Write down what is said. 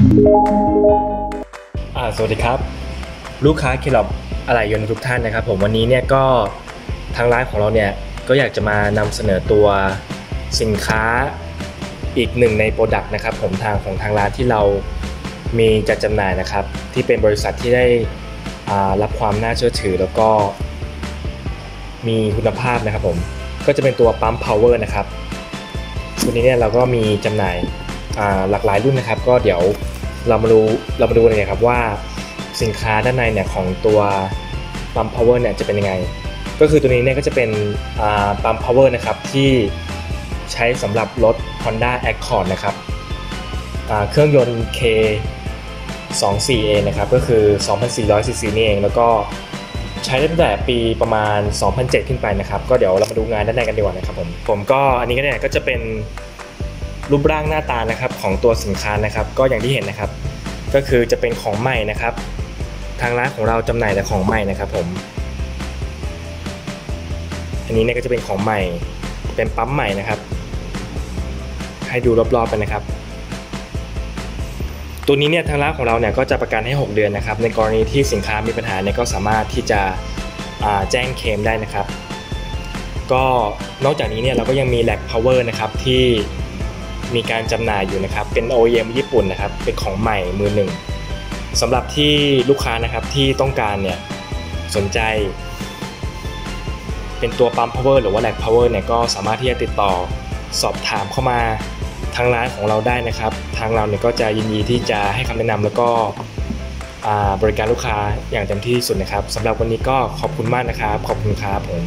สวัสดีครับ ลูกค้าเคลอบอะไหล่ยนต์ทุกท่านนะครับ ผมวันนี้เนี่ยก็ทางร้านของเราเนี่ยก็อยากจะมานำเสนอตัวสินค้าอีกหนึ่งใน product นะครับ ผมทางของทางร้านที่เรามีจัดจำหน่ายนะครับ ที่เป็นบริษัทที่ได้รับความน่าเชื่อถือแล้วก็มีคุณภาพนะครับผมก็จะเป็นตัวปั๊ม power นะครับตัวนี้เนี่ยเราก็มีจำหน่ายหลากหลายรุ่นนะครับ ก็เดี๋ยว เรามาดูเรามาดูกันเลยครับว่าสินค้าด้านในเนี่ยของตัวปั๊ม power เนี่ยจะเป็นยังไง ก็คือตัวนี้เนี่ยก็จะเป็นปั๊ม power นะครับที่ใช้สำหรับรถ Honda Accord นะครับเครื่องยนต์ K 2 4 a นะครับก็คือ 2,400 cc นี่เอง แล้วก็ใช้ตั้งแต่ปีประมาณ 2007 ขึ้นไปนะครับ ก็เดี๋ยวเรามาดูงานด้านในกันดีกว่านะครับผม ผมก็อันนี้ก็เนี่ยก็จะเป็น รูปร่างหน้าตานะครับของตัวสินค้านะครับ ก็อย่างที่เห็นนะครับ ก็คือจะเป็นของใหม่นะครับ ทางร้านของเราจำหน่ายแต่ของใหม่นะครับผม อันนี้เนี่ยก็จะเป็นของใหม่ เป็นปั๊มใหม่นะครับ ให้ดูรอบๆไปนะครับ ตัวนี้เนี่ยทางร้านของเราเนี่ยก็จะประกันให้ 6 เดือนนะครับ ในกรณีที่สินค้ามีปัญหาเนี่ยก็สามารถที่จะแจ้งเคลมได้นะครับ ก็นอกจากนี้เนี่ยเราก็ยังมี l a c Power นะครับที่ มีการจำหน่ายอยู่นะครับ เป็น OEM ญี่ปุ่นนะครับ เป็นของใหม่มือหนึ่งสำหรับที่ลูกค้านะครับที่ต้องการเนี่ยสนใจ เป็นตัวปั๊ม power หรือว่า lag power เนี่ยก็สามารถที่จะติดต่อสอบถามเข้ามาทางร้านของเราได้นะครับ ทางเราเนี่ยก็จะยินดีที่จะให้คำแนะนำแล้วก็บริการลูกค้าอย่างเต็มที่สุดนะครับสำหรับวันนี้ก็ขอบคุณมากนะครับ ขอบคุณครับผม